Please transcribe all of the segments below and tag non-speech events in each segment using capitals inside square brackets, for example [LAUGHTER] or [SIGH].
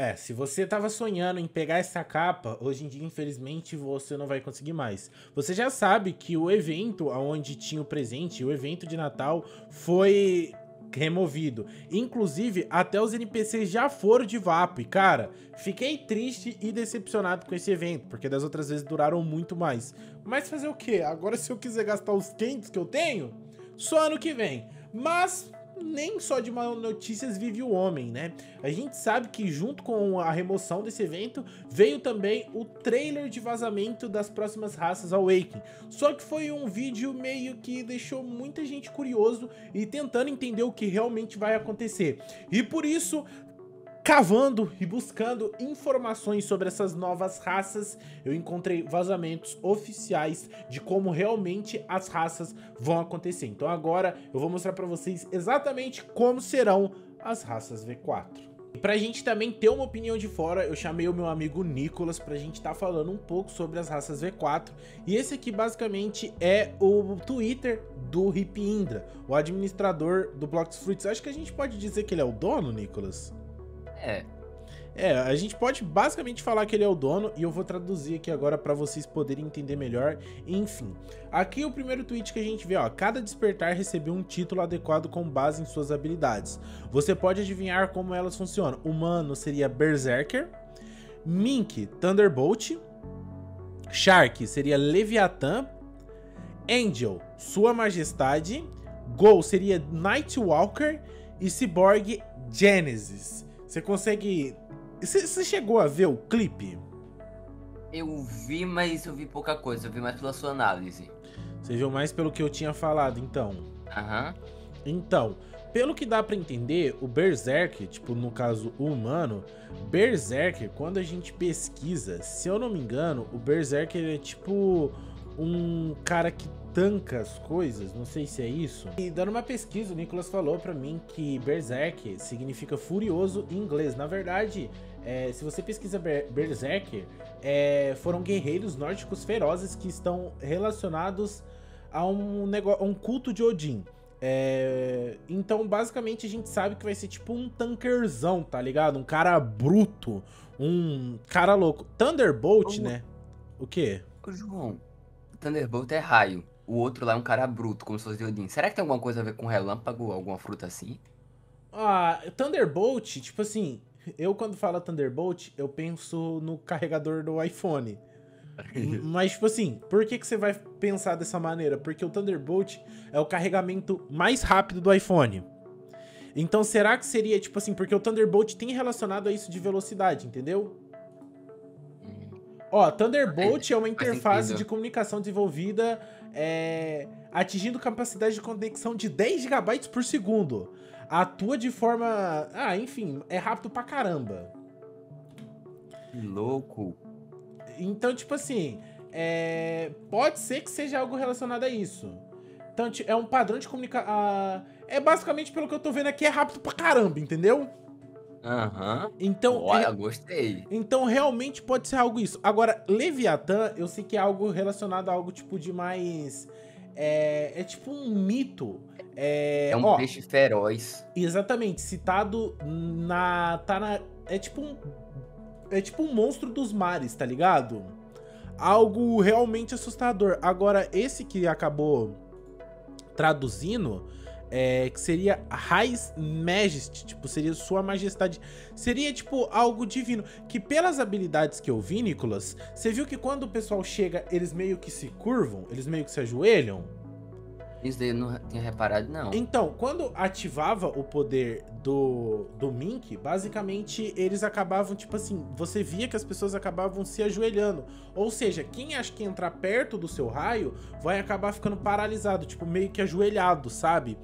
É, se você tava sonhando em pegar essa capa, hoje em dia, infelizmente, você não vai conseguir mais. Você já sabe que o evento onde tinha o presente, o evento de Natal, foi removido. Inclusive, até os NPCs já foram de VAP. Cara, fiquei triste e decepcionado com esse evento, porque das outras vezes duraram muito mais. Mas fazer o quê? Agora, se eu quiser gastar os quentes que eu tenho, só ano que vem. Mas nem só de mal notícias vive o homem, né? A gente sabe que junto com a remoção desse evento, veio também o trailer de vazamento das próximas raças Awakening. Só que foi um vídeo meio que deixou muita gente curioso e tentando entender o que realmente vai acontecer. E por isso, cavando e buscando informações sobre essas novas raças, eu encontrei vazamentos oficiais de como realmente as raças vão acontecer. Então agora eu vou mostrar para vocês exatamente como serão as raças V4. E pra gente também ter uma opinião de fora, eu chamei o meu amigo Nicolas pra gente estar tá falando um pouco sobre as raças V4. E esse aqui basicamente é o Twitter do Hip Indra, o administrador do Blocks Fruits. Acho que a gente pode dizer que ele é o dono, Nicolas? É. É, a gente pode basicamente falar que ele é o dono e eu vou traduzir aqui agora para vocês poderem entender melhor. Enfim, aqui é o primeiro tweet que a gente vê, ó. Cada despertar recebeu um título adequado com base em suas habilidades. Você pode adivinhar como elas funcionam. Humano seria Berserker, Mink, Thunderbolt, Shark seria Leviathan, Angel, Sua Majestade, Gol seria Nightwalker e Cyborg Genesis. Você consegue. Você chegou a ver o clipe? Eu vi, mas eu vi pouca coisa. Eu vi mais pela sua análise. Você viu mais pelo que eu tinha falado, então. Aham. Uhum. Então, pelo que dá para entender, o Berserk, tipo, no caso, o humano, Berserk, quando a gente pesquisa, se eu não me engano, o Berserk é tipo um cara que tanca as coisas, não sei se é isso. E dando uma pesquisa, o Nicolas falou para mim que Berserk significa furioso em inglês. Na verdade, é, se você pesquisa Ber Berserker, é, foram guerreiros nórdicos ferozes que estão relacionados a um, negócio, um culto de Odin. É, então, basicamente, a gente sabe que vai ser tipo um tankerzão, tá ligado? Um cara bruto, um cara louco. Thunderbolt, né? O quê? João, Thunderbolt é raio. O outro lá é um cara bruto, como se fosse Odin. Será que tem alguma coisa a ver com relâmpago, alguma fruta assim? Ah, Thunderbolt, tipo assim, eu quando falo Thunderbolt, eu penso no carregador do iPhone. [LAUGHS] Mas, tipo assim, por que, que você vai pensar dessa maneira? Porque o Thunderbolt é o carregamento mais rápido do iPhone. Então, será que seria, tipo assim, porque o Thunderbolt tem relacionado a isso de velocidade, entendeu? Ó, Thunderbolt é, é uma interface de comunicação desenvolvida é, atingindo capacidade de conexão de 10 GB por segundo. Atua de forma. Ah, enfim, é rápido pra caramba. Que louco. Então, tipo assim, é, pode ser que seja algo relacionado a isso. Então, é um padrão de comunicação. é basicamente, pelo que eu tô vendo aqui, é rápido pra caramba, entendeu? Aham. Então, Olha, é, gostei. Então, realmente pode ser algo isso. Agora, Leviatã, eu sei que é algo relacionado a algo tipo de mais. É, é tipo um mito. É, é um ó, peixe feroz. Exatamente, citado na. Tá na. É tipo um. É tipo um monstro dos mares, tá ligado? Algo realmente assustador. Agora, esse que acabou traduzindo é, que seria High Majesty, tipo, seria Sua Majestade. Seria, tipo, algo divino. Que pelas habilidades que eu vi, Nicolas, você viu que quando o pessoal chega, eles meio que se curvam? Eles meio que se ajoelham? Isso daí eu não tinha reparado, não. Então, quando ativava o poder do, do Mink, basicamente eles acabavam, tipo assim, você via que as pessoas acabavam se ajoelhando. Ou seja, quem acha que entrar perto do seu raio vai acabar ficando paralisado, tipo, meio que ajoelhado, sabe?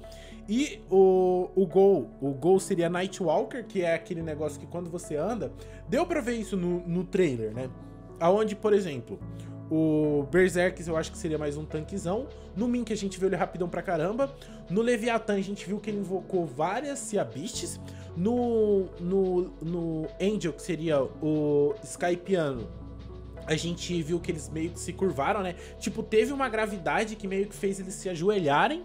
E o, o Gol, o Gol seria Nightwalker, que é aquele negócio que quando você anda, deu pra ver isso no, no trailer, né? Aonde, por exemplo, o Berserk eu acho que seria mais um tanquezão. No Mink a gente viu ele rapidão pra caramba. No Leviathan a gente viu que ele invocou várias Ciabistes. No, no, no Angel, que seria o Skypiano, a gente viu que eles meio que se curvaram, né? Tipo, teve uma gravidade que meio que fez eles se ajoelharem.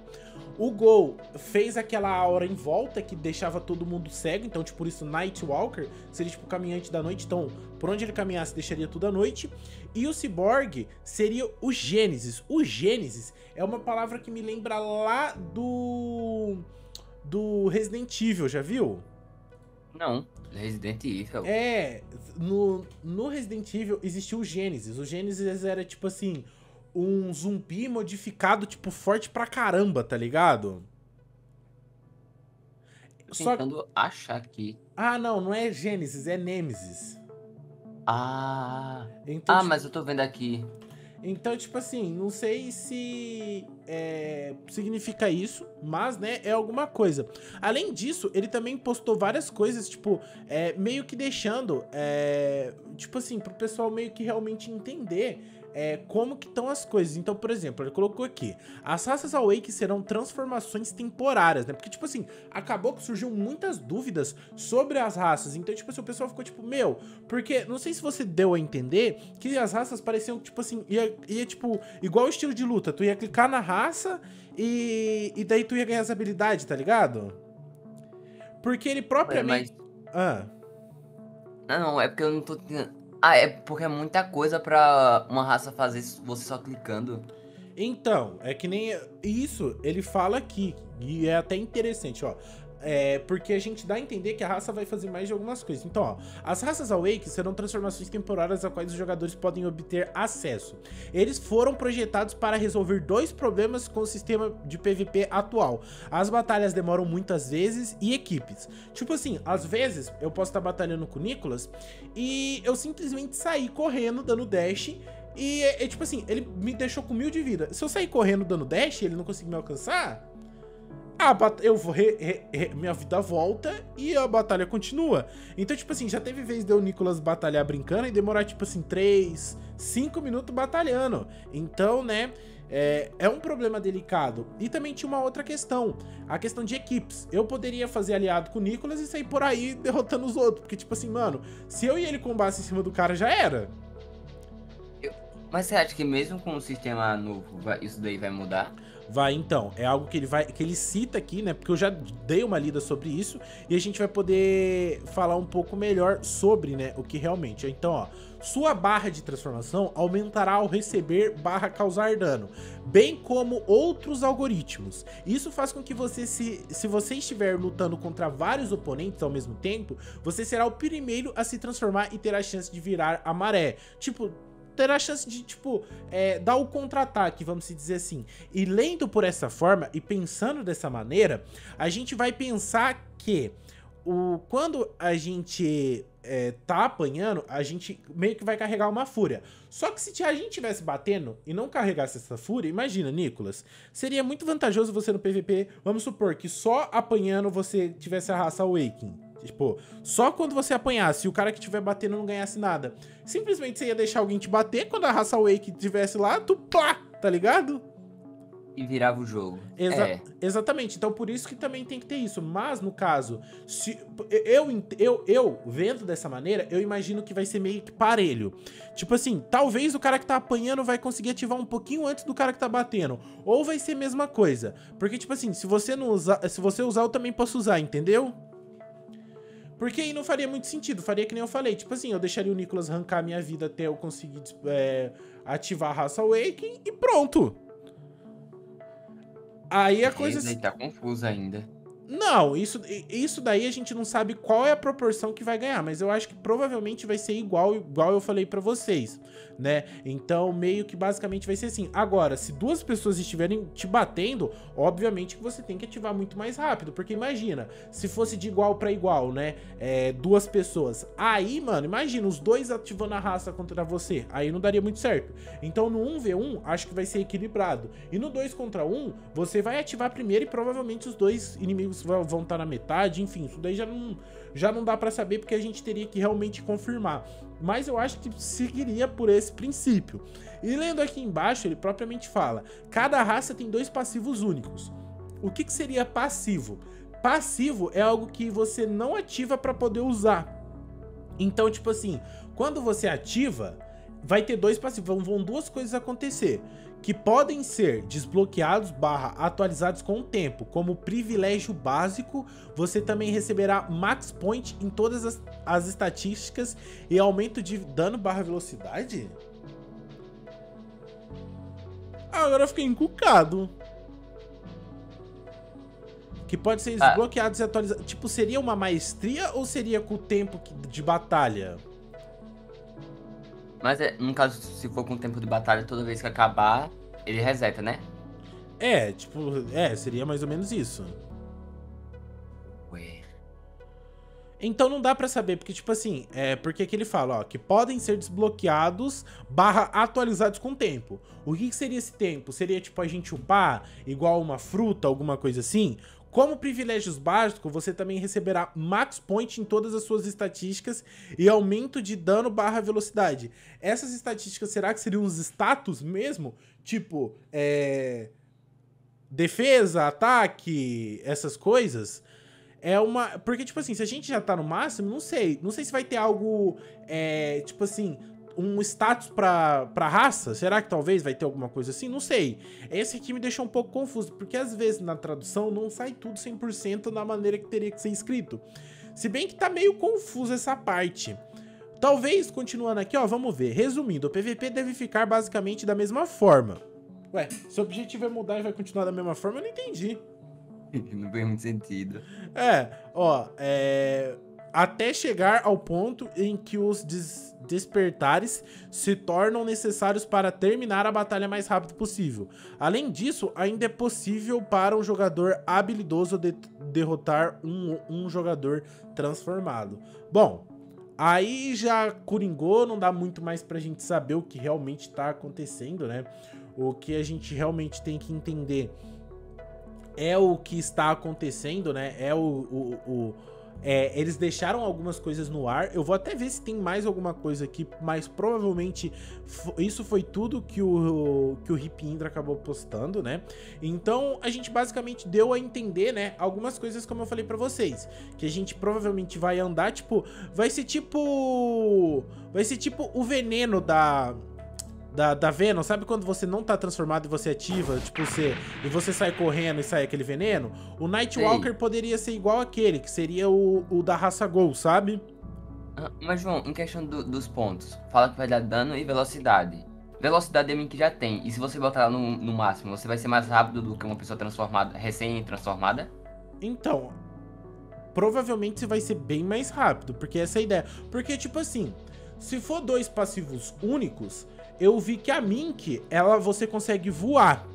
O Gol fez aquela aura em volta que deixava todo mundo cego, então, tipo, por isso Nightwalker seria tipo caminhante da noite, então, por onde ele caminhasse, deixaria tudo à noite. E o Cyborg seria o Gênesis. O Gênesis é uma palavra que me lembra lá do do Resident Evil, já viu? Não, Resident Evil. É, no, no Resident Evil existiu o Gênesis. O Gênesis era tipo assim, um zumbi modificado, tipo, forte pra caramba, tá ligado? Tô tentando Só... achar aqui. Ah, não, não é Gênesis, é Nemesis. Ah. Então, ah, tipo... mas eu tô vendo aqui. Então, tipo assim, não sei se é, significa isso, mas, né, é alguma coisa. Além disso, ele também postou várias coisas, tipo, é, meio que deixando, é, tipo assim, pro pessoal meio que realmente entender é, como que estão as coisas. Então, por exemplo, ele colocou aqui: as raças Awake serão transformações temporárias, né? Porque, tipo assim, acabou que surgiu muitas dúvidas sobre as raças. Então, tipo assim, o pessoal ficou tipo, meu, porque não sei se você deu a entender que as raças pareciam, tipo assim, ia, ia tipo, igual o estilo de luta. Tu ia clicar na raça e, e daí tu ia ganhar as habilidades, tá ligado? Porque ele propriamente. É, mas... Ah. Não, é porque eu não tô. Ah, é porque é muita coisa pra uma raça fazer você só clicando. Então, é que nem isso, ele fala aqui, e é até interessante, ó. É, porque a gente dá a entender que a raça vai fazer mais de algumas coisas. Então, ó, as raças Awake serão transformações temporárias a quais os jogadores podem obter acesso. Eles foram projetados para resolver dois problemas com o sistema de PVP atual. As batalhas demoram muitas vezes e equipes. Tipo assim, às vezes eu posso estar batalhando com o Nicolas e eu simplesmente sair correndo, dando dash e é, é, tipo assim, ele me deixou com mil de vida. Se eu sair correndo dando dash ele não conseguir me alcançar, a eu re, re, re, minha vida volta e a batalha continua. Então, tipo assim, já teve vez de o Nicolas batalhar brincando e demorar, tipo assim, 3, 5 minutos batalhando. Então, né, é, é, um problema delicado. E também tinha uma outra questão, a questão de equipes. Eu poderia fazer aliado com o Nicolas e sair por aí derrotando os outros. Porque, tipo assim, mano, se eu e ele combate em cima do cara, já era. Mas você acha que mesmo com o sistema novo, isso daí vai mudar? Vai então, é algo que ele vai que ele cita aqui, né? Porque eu já dei uma lida sobre isso e a gente vai poder falar um pouco melhor sobre, né, o que realmente. Então, ó, sua barra de transformação aumentará ao receber barra causar dano, bem como outros algoritmos. Isso faz com que você se se você estiver lutando contra vários oponentes ao mesmo tempo, você será o primeiro a se transformar e ter a chance de virar a maré. Tipo, terá a chance de, tipo, é, dar o contra-ataque, vamos dizer assim. E lendo por essa forma e pensando dessa maneira, a gente vai pensar que o, quando a gente é, tá apanhando, a gente meio que vai carregar uma fúria. Só que se a gente tivesse batendo e não carregasse essa fúria, imagina, Nicolas, seria muito vantajoso você no PVP, vamos supor que só apanhando você tivesse a raça Awakening. Tipo, só quando você apanhasse e o cara que estiver batendo não ganhasse nada. Simplesmente você ia deixar alguém te bater quando a raça Wake estivesse lá, tu plá, tá ligado? E virava o jogo. Exa é. Exatamente. Então por isso que também tem que ter isso. Mas no caso, se eu, eu, eu vendo dessa maneira, eu imagino que vai ser meio que parelho. Tipo assim, talvez o cara que tá apanhando vai conseguir ativar um pouquinho antes do cara que tá batendo. Ou vai ser a mesma coisa. Porque, tipo assim, se você não usar. Se você usar, eu também posso usar, entendeu? Porque aí não faria muito sentido. Faria que nem eu falei. Tipo assim, eu deixaria o Nicolas arrancar a minha vida até eu conseguir é, ativar a raça Awakening e pronto. Aí a coisa. Ele tá confuso ainda. Não, isso, isso daí a gente não sabe qual é a proporção que vai ganhar, mas eu acho que provavelmente vai ser igual, igual eu falei para vocês, né? Então, meio que basicamente vai ser assim. Agora, se duas pessoas estiverem te batendo, obviamente que você tem que ativar muito mais rápido, porque imagina, se fosse de igual para igual, né? É, duas pessoas. Aí, mano, imagina os dois ativando a raça contra você. Aí não daria muito certo. Então, no 1v1, acho que vai ser equilibrado. E no 2 contra 1, você vai ativar primeiro e provavelmente os dois inimigos vão estar na metade, enfim, isso daí já não, já não dá para saber porque a gente teria que realmente confirmar. Mas eu acho que seguiria por esse princípio. E lendo aqui embaixo, ele propriamente fala: cada raça tem dois passivos únicos. O que, que seria passivo? Passivo é algo que você não ativa para poder usar. Então, tipo assim, quando você ativa, vai ter dois passivos, vão duas coisas acontecer. Que podem ser desbloqueados barra atualizados com o tempo. Como privilégio básico, você também receberá max point em todas as, as estatísticas e aumento de dano barra velocidade? Agora eu fiquei encucado. Que pode ser desbloqueados ah. e atualizados. Tipo, seria uma maestria ou seria com o tempo de batalha? Mas é, no caso, se for com tempo de batalha, toda vez que acabar, ele reseta, né? É, tipo, é, seria mais ou menos isso. Ué. Então não dá para saber, porque tipo assim, é porque que ele fala, ó, que podem ser desbloqueados barra atualizados com o tempo. O que, que seria esse tempo? Seria tipo a gente upar igual uma fruta, alguma coisa assim? Como privilégios básicos, você também receberá max point em todas as suas estatísticas e aumento de dano barra velocidade. Essas estatísticas, será que seriam os status mesmo? Tipo, é... Defesa, ataque, essas coisas? É uma... Porque, tipo assim, se a gente já tá no máximo, não sei. Não sei se vai ter algo, é... Tipo assim, um status pra, pra raça? Será que talvez vai ter alguma coisa assim? Não sei. Esse aqui me deixou um pouco confuso, porque às vezes na tradução não sai tudo 100% na maneira que teria que ser escrito. Se bem que tá meio confuso essa parte. Talvez, continuando aqui, ó, vamos ver. Resumindo, o PVP deve ficar basicamente da mesma forma. Ué, se o objetivo é mudar e vai continuar da mesma forma, eu não entendi. [LAUGHS] não fez muito sentido. É, ó, é... Até chegar ao ponto em que os des despertares se tornam necessários para terminar a batalha mais rápido possível. Além disso, ainda é possível para um jogador habilidoso de derrotar um, um jogador transformado. Bom, aí já coringou, não dá muito mais pra gente saber o que realmente tá acontecendo, né? O que a gente realmente tem que entender é o que está acontecendo, né? É o, o, o é, eles deixaram algumas coisas no ar. Eu vou até ver se tem mais alguma coisa aqui, mas provavelmente isso foi tudo que o, que o Hip Indra acabou postando, né? Então a gente basicamente deu a entender, né? Algumas coisas como eu falei para vocês. Que a gente provavelmente vai andar, tipo. Vai ser tipo. Vai ser tipo o veneno da da, da Venom, sabe quando você não tá transformado e você ativa, tipo, você, e você sai correndo e sai aquele veneno? O Nightwalker poderia ser igual aquele, que seria o, o da raça Gol, sabe? Ah, mas, João, em questão do, dos pontos, fala que vai dar dano e velocidade. Velocidade é mim que já tem, e se você botar no, no máximo, você vai ser mais rápido do que uma pessoa transformada, recém-transformada? Então, provavelmente você vai ser bem mais rápido, porque essa é a ideia. Porque, tipo assim, se for dois passivos únicos, eu vi que a Mink, ela você consegue voar.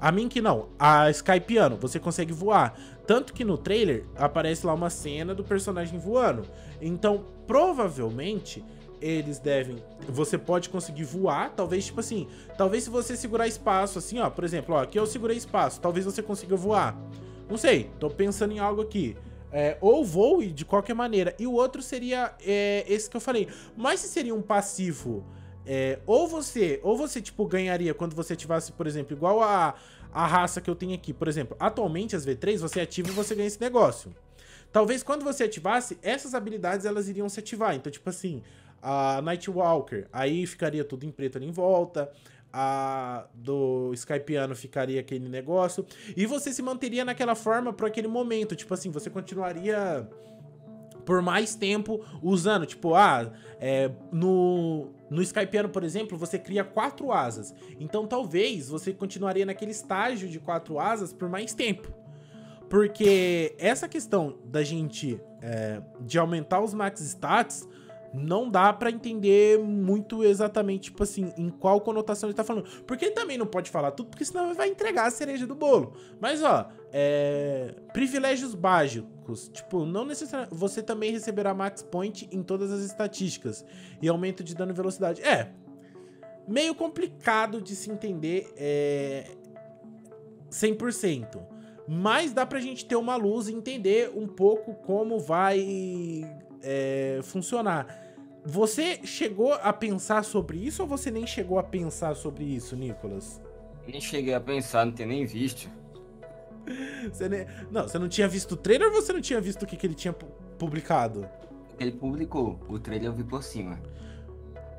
A Mink não, a Skypiano, você consegue voar. Tanto que no trailer aparece lá uma cena do personagem voando. Então, provavelmente, eles devem. Você pode conseguir voar, talvez, tipo assim. Talvez se você segurar espaço, assim, ó. Por exemplo, ó, aqui eu segurei espaço, talvez você consiga voar. Não sei, tô pensando em algo aqui. É, ou voe de qualquer maneira. E o outro seria é, esse que eu falei. Mas se seria um passivo é, ou você, ou você, tipo, ganharia quando você ativasse, por exemplo, igual a, a raça que eu tenho aqui. Por exemplo, atualmente as V3, você ativa e você ganha esse negócio. Talvez quando você ativasse, essas habilidades elas iriam se ativar. Então, tipo assim, a Nightwalker, aí ficaria tudo em preto ali em volta. A do Skypiano ficaria aquele negócio. E você se manteria naquela forma por aquele momento. Tipo assim, você continuaria por mais tempo usando. Tipo, ah, é, no, no Skypiano, por exemplo, você cria quatro asas. Então talvez você continuaria naquele estágio de quatro asas por mais tempo. Porque essa questão da gente é, de aumentar os max stats não dá para entender muito exatamente, tipo assim, em qual conotação ele tá falando. Porque ele também não pode falar tudo, porque senão vai entregar a cereja do bolo. Mas, ó, é... privilégios básicos. Tipo, não necessariamente. Você também receberá max point em todas as estatísticas. E aumento de dano e velocidade. É. Meio complicado de se entender é... 100%. Mas dá pra gente ter uma luz e entender um pouco como vai é, funcionar. Você chegou a pensar sobre isso ou você nem chegou a pensar sobre isso, Nicolas? Nem cheguei a pensar, não tinha nem visto. [LAUGHS] Você nem... Não, você não tinha visto o trailer ou você não tinha visto o que, que ele tinha publicado? Ele publicou, o trailer eu vi por cima.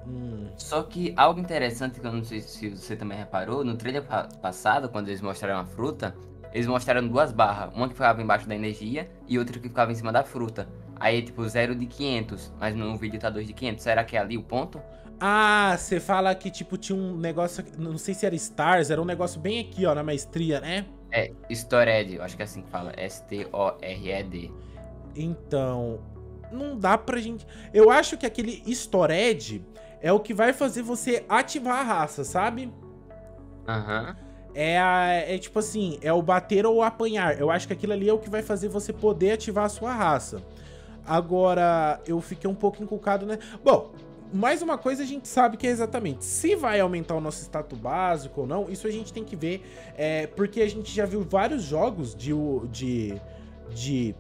Hum. Só que algo interessante que eu não sei se você também reparou, no trailer pa passado, quando eles mostraram a fruta, eles mostraram duas barras, uma que ficava embaixo da energia e outra que ficava em cima da fruta. Aí, tipo, 0 de 500, mas no vídeo tá 2 de 500. Será que é ali o ponto? Ah, você fala que, tipo, tinha um negócio, não sei se era Stars, era um negócio bem aqui, ó, na maestria, né? É, Stored, eu acho que é assim que fala, S-T-O-R-E-D. Então, não dá pra gente... Eu acho que aquele Stored é o que vai fazer você ativar a raça, sabe? Aham. Uhum. É, a, é tipo assim, é o bater ou apanhar. Eu acho que aquilo ali é o que vai fazer você poder ativar a sua raça. Agora, eu fiquei um pouco encucado, né? Bom, mais uma coisa a gente sabe que é exatamente se vai aumentar o nosso status básico ou não, isso a gente tem que ver, é, porque a gente já viu vários jogos de, de, de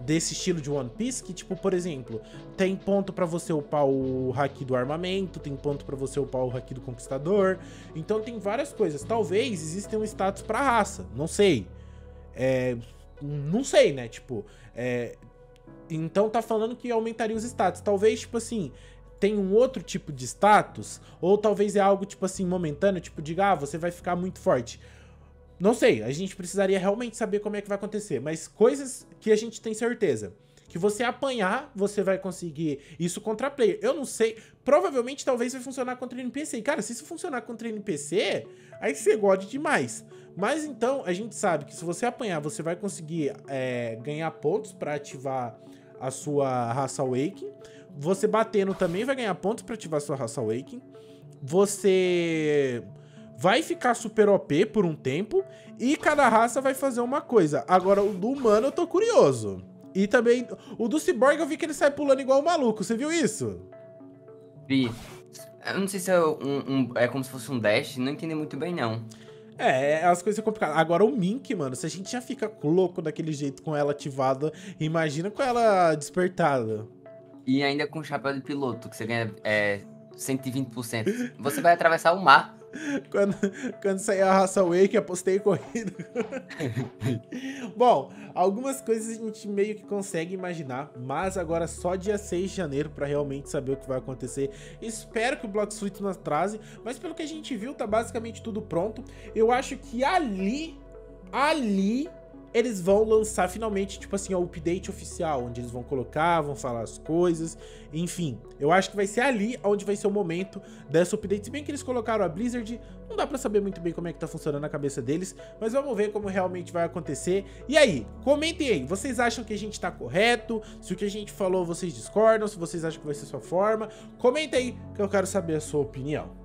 desse estilo de One Piece, que tipo, por exemplo, tem ponto para você upar o haki do armamento, tem ponto para você upar o haki do conquistador, então tem várias coisas. Talvez exista um status para raça, não sei. É, não sei, né? Tipo, é, então tá falando que aumentaria os status. Talvez, tipo assim, tem um outro tipo de status, ou talvez é algo tipo assim momentâneo, tipo diga, ah, você vai ficar muito forte. Não sei, a gente precisaria realmente saber como é que vai acontecer, mas coisas que a gente tem certeza. Que você apanhar, você vai conseguir isso contra player. Eu não sei, provavelmente talvez vai funcionar contra NPC. Cara, se isso funcionar contra NPC, aí você gode demais. Mas então, a gente sabe que se você apanhar, você vai conseguir é, ganhar pontos para ativar a sua raça Awakening. Você batendo também vai ganhar pontos para ativar a sua raça Awakening. Você vai ficar super OP por um tempo e cada raça vai fazer uma coisa. Agora, o do humano eu tô curioso. E também, o do Cyborg eu vi que ele sai pulando igual um maluco. Você viu isso? Vi. Eu não sei se é, um, um, é como se fosse um dash, não entendi muito bem, não. É, é as coisas complicadas. Agora o Mink, mano, se a gente já fica louco daquele jeito com ela ativada, imagina com ela despertada. E ainda com chapéu de piloto, que você ganha é, 120%. Você vai atravessar o mar. [LAUGHS] quando, quando sair a raça Wake, apostei corrida. [LAUGHS] Bom, algumas coisas a gente meio que consegue imaginar, mas agora só dia 6 de janeiro para realmente saber o que vai acontecer. Espero que o Block Suite nos atrase, mas pelo que a gente viu, tá basicamente tudo pronto. Eu acho que ali, ali eles vão lançar finalmente, tipo assim, o update oficial, onde eles vão colocar, vão falar as coisas, enfim. Eu acho que vai ser ali onde vai ser o momento dessa update. Se bem que eles colocaram a Blizzard, não dá pra saber muito bem como é que tá funcionando a cabeça deles, mas vamos ver como realmente vai acontecer. E aí, comentem aí, vocês acham que a gente tá correto? Se o que a gente falou vocês discordam, se vocês acham que vai ser sua forma, comenta aí que eu quero saber a sua opinião.